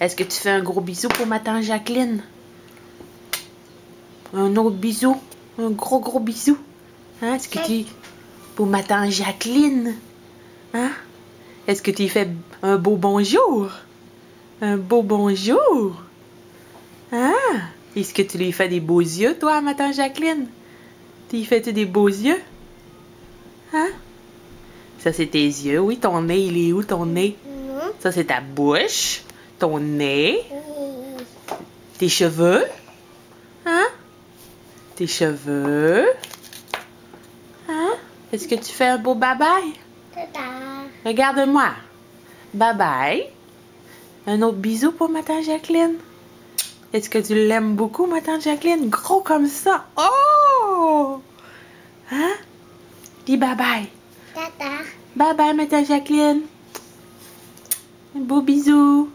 Est-ce que tu fais un gros bisou pour ma tante Jacqueline? Un autre bisou? Un gros gros bisou? Hein? Est-ce que tu... Pour ma tante Jacqueline? Hein? Est-ce que tu fais un beau bonjour? Un beau bonjour? Hein? Est-ce que tu lui fais des beaux yeux, toi, ma tante Jacqueline? Tu lui fais-tu des beaux yeux? Hein? Ça, c'est tes yeux. Oui, ton nez, il est où, ton nez? Ça, c'est ta bouche? Ton nez. Tes cheveux. Hein? Tes cheveux. Hein? Est-ce que tu fais un beau bye-bye? Regarde-moi. Bye-bye. Un autre bisou pour ma tante Jacqueline. Est-ce que tu l'aimes beaucoup, ma tante Jacqueline? Gros comme ça. Oh! Hein? Dis bye-bye. Tata. Bye-bye, ma tante Jacqueline. Un beau bisou.